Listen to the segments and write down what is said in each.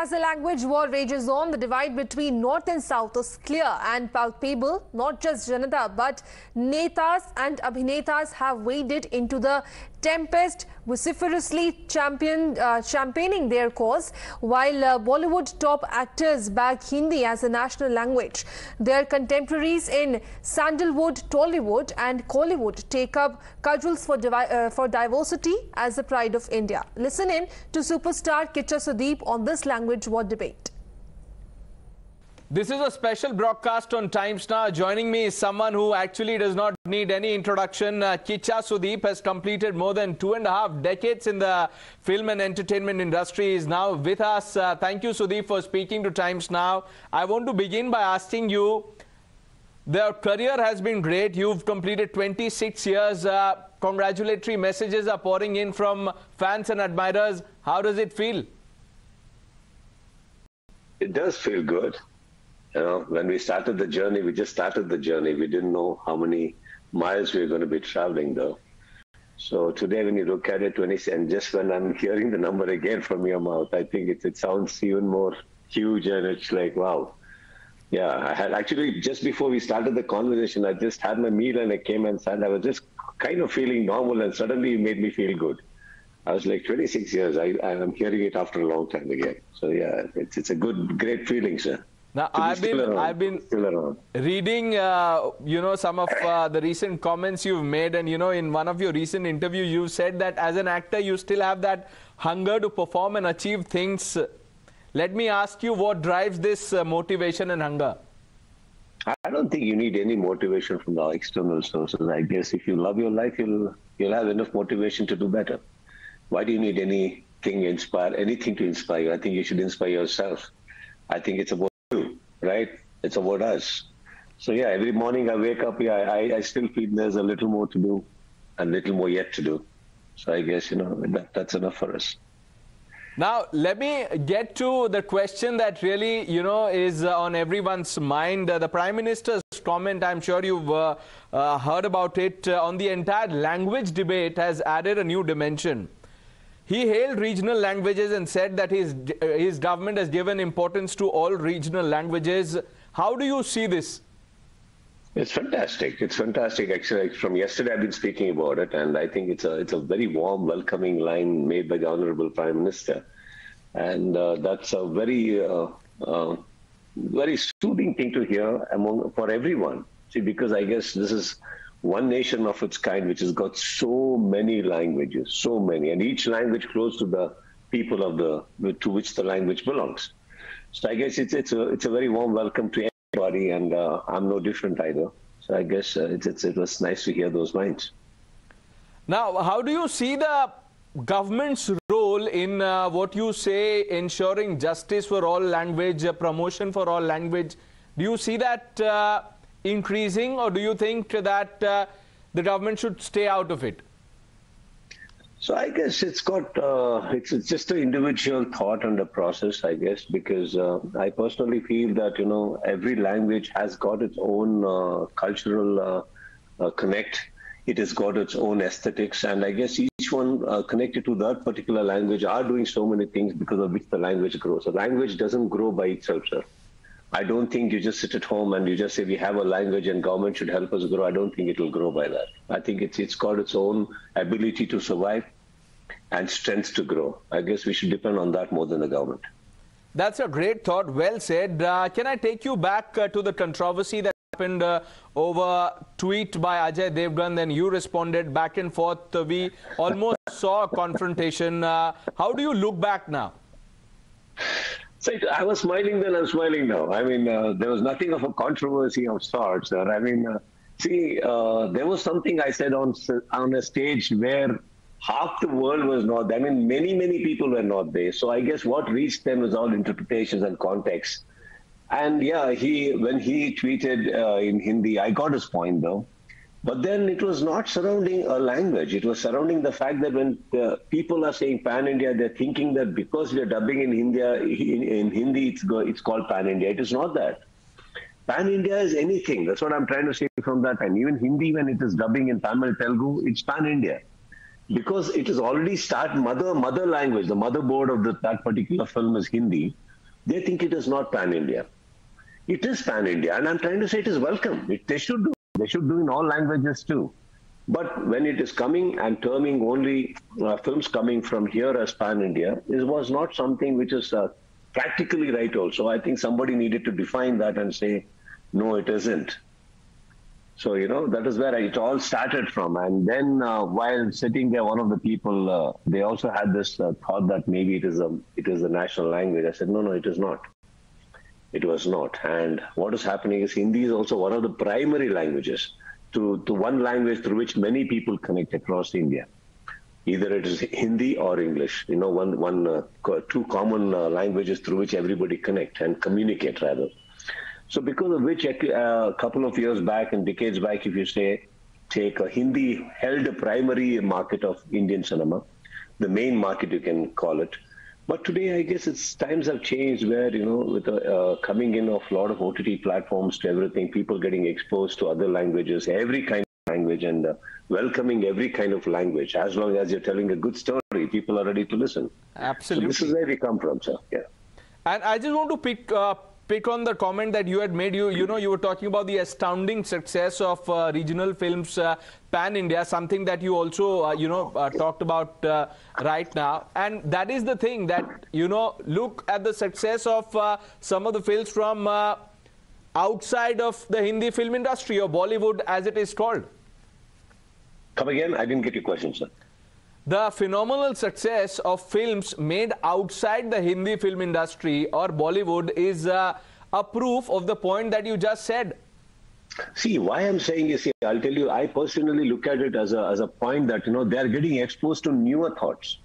as the language war rages on, the divide between North and South is clear and palpable. Not just Janata, but Netas and Abhinetas have waded into the tempest, vociferously champion, uh, championing their cause, while uh, Bollywood top actors back Hindi as a national language. Their contemporaries in Sandalwood, Tollywood and Kollywood take up cudgels for, uh, for diversity as the pride of India. Listen in to superstar Kiccha Sudeep on this language war debate. This is a special broadcast on Times Now. Joining me is someone who actually does not need any introduction. Uh, Kiccha Sudeep has completed more than two and a half decades in the film and entertainment industry. is now with us. Uh, thank you, Sudeep, for speaking to Times Now. I want to begin by asking you, the career has been great. You've completed 26 years. Uh, congratulatory messages are pouring in from fans and admirers. How does it feel? It does feel good. You know, when we started the journey, we just started the journey. We didn't know how many miles we were going to be traveling, though. So today, when you look at it, 20, and just when I'm hearing the number again from your mouth, I think it, it sounds even more huge, and it's like, wow. Yeah, I had actually just before we started the conversation, I just had my meal and I came and sat. I was just kind of feeling normal, and suddenly it made me feel good. I was like 26 years. I, I'm hearing it after a long time again. So yeah, it's it's a good, great feeling, sir. Now I've been around. I've been reading uh, you know some of uh, the recent comments you've made and you know in one of your recent interviews you said that as an actor you still have that hunger to perform and achieve things. Let me ask you what drives this uh, motivation and hunger. I don't think you need any motivation from the external sources. I guess if you love your life, you'll you'll have enough motivation to do better. Why do you need anything inspire anything to inspire you? I think you should inspire yourself. I think it's about right? It's about us. So yeah, every morning I wake up, yeah, I, I still feel there's a little more to do, and little more yet to do. So I guess you know that, that's enough for us. Now let me get to the question that really you know is on everyone's mind. The Prime Minister's comment, I'm sure you've uh, uh heard about it, uh, on the entire language debate has added a new dimension. He hailed regional languages and said that his, his government has given importance to all regional languages. How do you see this? It's fantastic. It's fantastic. Actually, from yesterday I've been speaking about it, and I think it's a it's a very warm, welcoming line made by the Honorable Prime Minister, and uh, that's a very uh, uh, very soothing thing to hear among for everyone. See, because I guess this is one nation of its kind which has got so many languages, so many, and each language close to the people of the to which the language belongs. So I guess it's it's a it's a very warm welcome to everybody, and uh, I'm no different either. So I guess uh, it's, it's it was nice to hear those lines. Now, how do you see the government's role in uh, what you say ensuring justice for all language, uh, promotion for all language? Do you see that? Increasing, or do you think that uh, the government should stay out of it? So I guess it's got uh, it's, it's just an individual thought and a process, I guess, because uh, I personally feel that you know every language has got its own uh, cultural uh, uh, connect. It has got its own aesthetics, and I guess each one uh, connected to that particular language are doing so many things because of which the language grows. A language doesn't grow by itself, sir. I don't think you just sit at home and you just say we have a language and government should help us grow. I don't think it will grow by that. I think it's it's got its own ability to survive and strength to grow. I guess we should depend on that more than the government. That's a great thought. Well said. Uh, can I take you back uh, to the controversy that happened uh, over tweet by Ajay Devgn? Then you responded back and forth. we almost saw a confrontation. Uh, how do you look back now? So I was smiling then, I'm smiling now. I mean, uh, there was nothing of a controversy of sorts. I mean, uh, see, uh, there was something I said on on a stage where half the world was not there. I mean, many, many people were not there. So I guess what reached them was all interpretations and context. And yeah, he when he tweeted uh, in Hindi, I got his point though. But then it was not surrounding a language. It was surrounding the fact that when uh, people are saying pan India, they're thinking that because we are dubbing in India in, in Hindi, it's, go, it's called pan India. It is not that. Pan India is anything. That's what I'm trying to say from that time. Even Hindi, when it is dubbing in Tamil, Telugu, it's pan India. Because it is already start mother mother language. The motherboard of the, that particular film is Hindi. they think it is not pan-India. It is pan-India, and I'm trying to say it is welcome. It, they should do. They should do in all languages too. But when it is coming and terming only uh, films coming from here as pan-India, it was not something which is uh, practically right also. I think somebody needed to define that and say, no, it isn't. So, you know, that is where it all started from. And then uh, while sitting there, one of the people, uh, they also had this uh, thought that maybe it is, a, it is a national language. I said, no, no, it is not. It was not. And what is happening is Hindi is also one of the primary languages to, to one language through which many people connect across India. Either it is Hindi or English, you know, one, one, uh, two common uh, languages through which everybody connect and communicate rather. So because of which uh, a couple of years back and decades back, if you say, take a Hindi held a primary market of Indian cinema, the main market you can call it, but today, I guess it's times have changed where, you know, with the uh, coming in of a lot of OTT platforms to everything, people getting exposed to other languages, every kind of language, and uh, welcoming every kind of language. As long as you're telling a good story, people are ready to listen. Absolutely. So this is where we come from, sir. Yeah. And I just want to pick uh, pick on the comment that you had made. You you know you were talking about the astounding success of uh, regional films uh, pan India, something that you also uh, you know uh, talked about uh, right now, and that is the thing that you know look at the success of uh, some of the films from outside of the Hindi film industry or Bollywood, as it is called. Come again? I didn't get your question, sir the phenomenal success of films made outside the Hindi film industry or Bollywood is uh, a proof of the point that you just said. See, why I'm saying is, I'll tell you, I personally look at it as a, as a point that, you know, they're getting exposed to newer thoughts.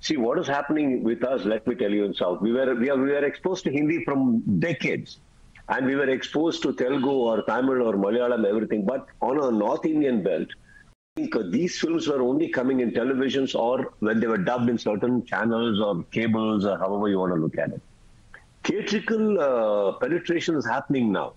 See, what is happening with us, let me tell you in South, we were, we, are, we were exposed to Hindi from decades. And we were exposed to Telugu or Tamil or Malayalam, everything. But on a North Indian belt, these films were only coming in televisions or when they were dubbed in certain channels or cables or however you want to look at it. Theatrical uh, penetration is happening now.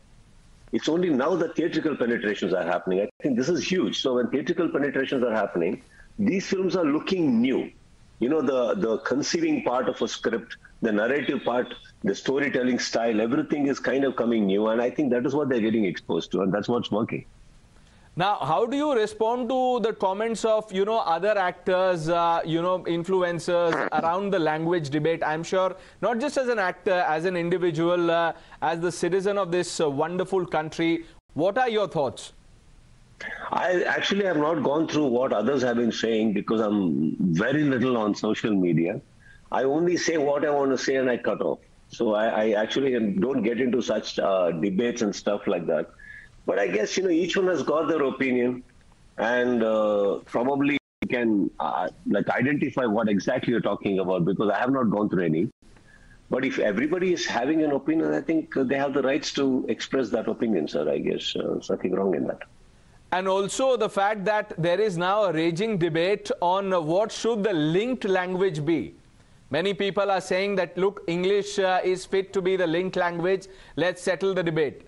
It's only now that theatrical penetrations are happening. I think this is huge. So when theatrical penetrations are happening, these films are looking new. You know, the, the conceiving part of a script, the narrative part, the storytelling style, everything is kind of coming new. And I think that is what they're getting exposed to, and that's what's working. Now, how do you respond to the comments of, you know, other actors, uh, you know, influencers around the language debate? I'm sure not just as an actor, as an individual, uh, as the citizen of this uh, wonderful country. What are your thoughts? I actually have not gone through what others have been saying because I'm very little on social media. I only say what I want to say and I cut off. So I, I actually don't get into such uh, debates and stuff like that. But I guess, you know, each one has got their opinion and uh, probably can uh, like identify what exactly you're talking about because I have not gone through any. But if everybody is having an opinion, I think they have the rights to express that opinion, sir. I guess uh, there's nothing wrong in that. And also the fact that there is now a raging debate on what should the linked language be. Many people are saying that, look, English uh, is fit to be the linked language. Let's settle the debate.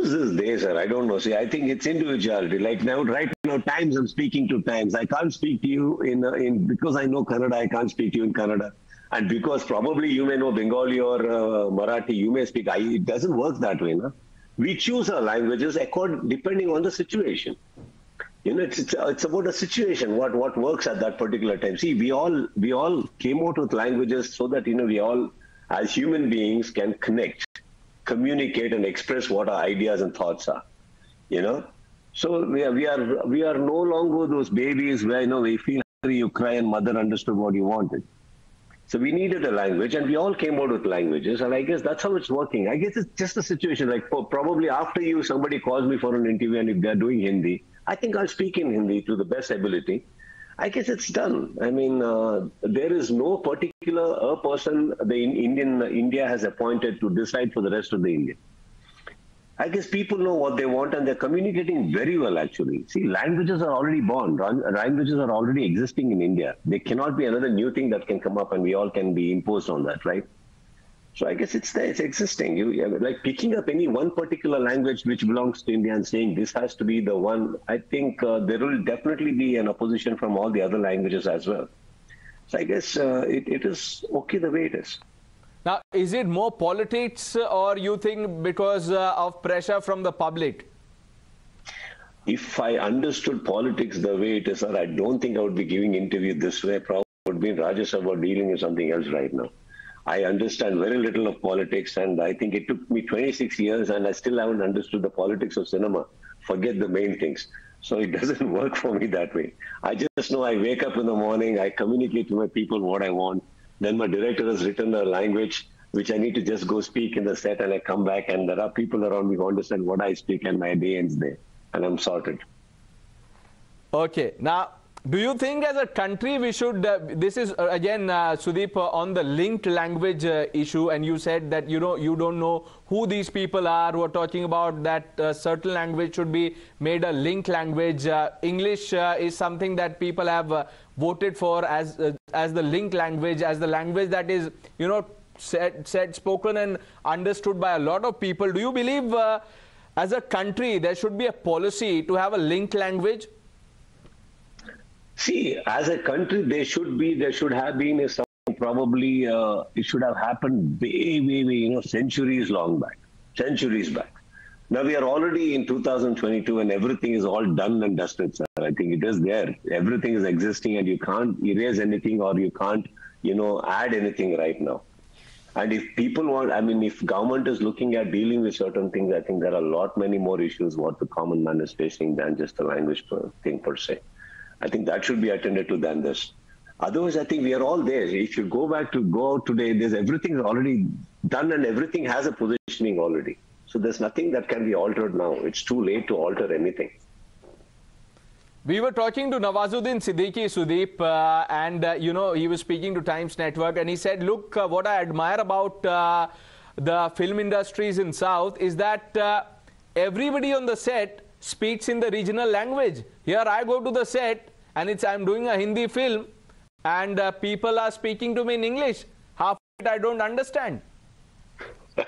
Who's this they, sir? I don't know. See, I think it's individuality. Like now, right now, times I'm speaking to times. I can't speak to you in uh, in because I know Kannada. I can't speak to you in Kannada, and because probably you may know Bengali or uh, Marathi, you may speak. I, it doesn't work that way, no? We choose our languages according depending on the situation. You know, it's, it's it's about a situation. What what works at that particular time. See, we all we all came out with languages so that you know we all, as human beings, can connect communicate and express what our ideas and thoughts are. You know, so we are we are we are no longer those babies where you know we feel hungry, you cry, and mother understood what you wanted. So we needed a language, and we all came out with languages, and I guess that's how it's working. I guess it's just a situation like probably after you, somebody calls me for an interview, and if they're doing Hindi, I think I'll speak in Hindi to the best ability I guess it's done. I mean, uh, there is no particular a person the Indian India has appointed to decide for the rest of the India. I guess people know what they want and they're communicating very well, actually. See, languages are already born. Languages are already existing in India. There cannot be another new thing that can come up and we all can be imposed on that, right? So I guess it's there, it's existing. You like picking up any one particular language which belongs to India and saying this has to be the one. I think uh, there will definitely be an opposition from all the other languages as well. So I guess uh, it, it is okay the way it is. Now, is it more politics or you think because uh, of pressure from the public? If I understood politics the way it is, sir, I don't think I would be giving interview this way. Probably would be in Rajya Sabha dealing with something else right now. I understand very little of politics, and I think it took me 26 years, and I still haven't understood the politics of cinema. Forget the main things. So it doesn't work for me that way. I just know I wake up in the morning, I communicate to my people what I want. Then my director has written a language which I need to just go speak in the set, and I come back, and there are people around me who understand what I speak, and my day ends there, and I'm sorted. Okay. Now, do you think as a country we should, uh, this is uh, again, uh, Sudeep, uh, on the linked language uh, issue, and you said that you know you don't know who these people are who are talking about that uh, certain language should be made a linked language. English is something that people have voted for as as the linked language, as the language that is, you know, said, said spoken and understood by a lot of people. Do you believe as a country there should be a policy to have a linked language? See, as a country, there should be, there should have been a something probably, uh, it should have happened way, way, way, you know, centuries long back, centuries back. Now we are already in 2022 and everything is all done and dusted, sir. I think it is there. Everything is existing and you can't erase anything or you can't, you know, add anything right now. And if people want, I mean, if government is looking at dealing with certain things, I think there are a lot many more issues what the common man is facing than just the language thing per se. I think that should be attended to than this. Otherwise, I think we are all there. If you go back to go today, there's everything is already done and everything has a positioning already. So there's nothing that can be altered now. It's too late to alter anything. We were talking to Nawazuddin Siddiqui, Sudeep, uh, and uh, you know, he was speaking to Times Network and he said, look, uh, what I admire about uh, the film industries in South is that uh, everybody on the set speaks in the regional language. Here I go to the set and it's I'm doing a Hindi film and uh, people are speaking to me in English. Half of it I don't understand.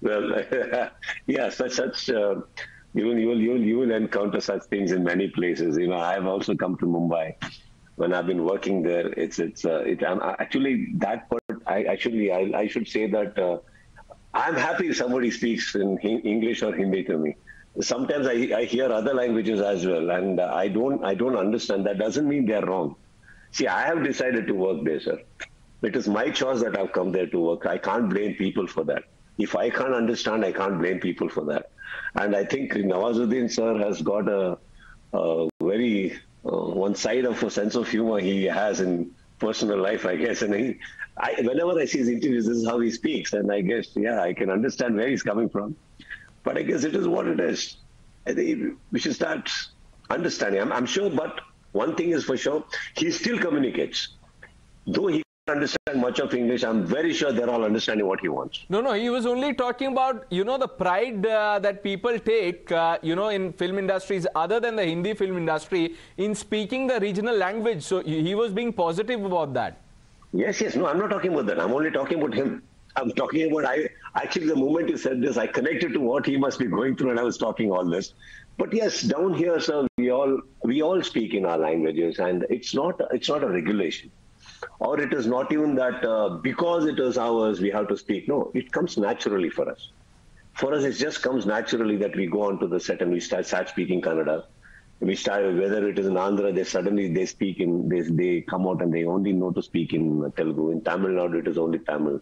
well, yeah, such such uh, you will you will you will you will encounter such things in many places. You know, I have also come to Mumbai when I've been working there. It's it's uh, it, I'm actually that part. I actually I, I should say that uh, I'm happy if somebody speaks in English or Hindi to me. Sometimes I, I hear other languages as well, and I don't I don't understand. That doesn't mean they're wrong. See, I have decided to work there, sir. It is my choice that I've come there to work. I can't blame people for that. If I can't understand, I can't blame people for that. And I think Nawazuddin sir has got a, a very uh, one side of a sense of humor he has in personal life, I guess. And he, I, whenever I see his interviews, this is how he speaks. And I guess, yeah, I can understand where he's coming from. But I guess it is what it is. I think we should start understanding. I'm, I'm sure, but one thing is for sure, he still communicates. Though he understand much of English. I'm very sure they're all understanding what he wants. No, no, he was only talking about, you know, the pride uh, that people take, uh, you know, in film industries other than the Hindi film industry in speaking the regional language. So he was being positive about that. Yes, yes. No, I'm not talking about that. I'm only talking about him. I'm talking about, I actually, the moment you said this, I connected to what he must be going through and I was talking all this. But yes, down here, sir, we all, we all speak in our languages and it's not, it's not a regulation or it is not even that uh, because it is ours we have to speak. No, it comes naturally for us. For us, it just comes naturally that we go onto the set and we start, start speaking Kannada. We start whether it is in Andhra, they suddenly they speak in they they come out and they only know to speak in Telugu. In Tamil Nadu, it is only Tamil.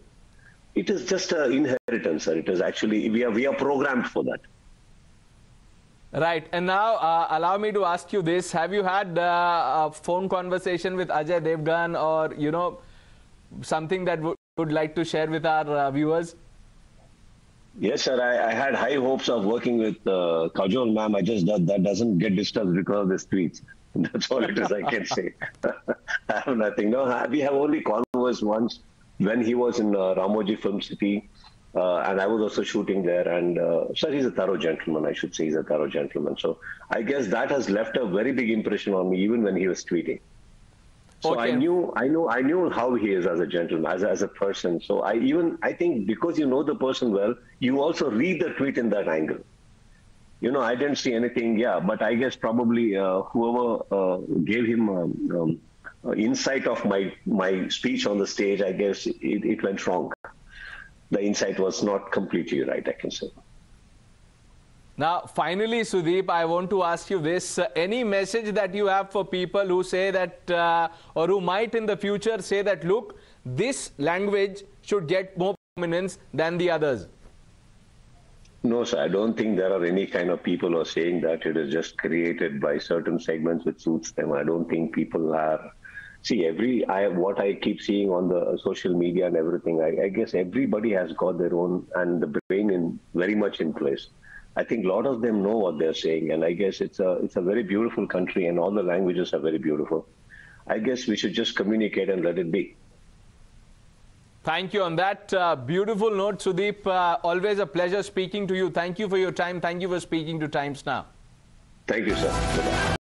It is just an inheritance, sir. It is actually we are we are programmed for that. Right. And now, uh, allow me to ask you this. Have you had uh, a phone conversation with Ajay Devgn or, you know, something that would like to share with our uh, viewers? Yes, sir. I, I, had high hopes of working with uh, Kajol, ma'am. I just that, that doesn't get disturbed because of the tweets. That's all it is I can say. I have nothing. No, we have only conversed once when he was in uh, Ramoji Film City. Uh, and I was also shooting there. And uh, sir, he's a thorough gentleman. I should say he's a thorough gentleman. So I guess that has left a very big impression on me, even when he was tweeting. So okay. I knew, I know, I knew how he is as a gentleman, as a, as a person. So I even, I think, because you know the person well, you also read the tweet in that angle. You know, I didn't see anything, yeah, but I guess probably uh, whoever uh, gave him um, um, uh, insight of my my speech on the stage, I guess it, it went wrong. The insight was not completely right, I can say. Now, finally, Sudeep, I want to ask you this. Uh, any message that you have for people who say that, uh, or who might in the future say that, look, this language should get more prominence than the others? No, sir. I don't think there are any kind of people who are saying that it is just created by certain segments which suits them. I don't think people are. See, every I what I keep seeing on the social media and everything. I, I guess everybody has got their own and the brain in very much in place. I think a lot of them know what they're saying, and I guess it's a it's a very beautiful country, and all the languages are very beautiful. I guess we should just communicate and let it be. Thank you on that uh, beautiful note, Sudeep. Uh, always a pleasure speaking to you. Thank you for your time. Thank you for speaking to Times Now. Thank you, sir. Bye-bye.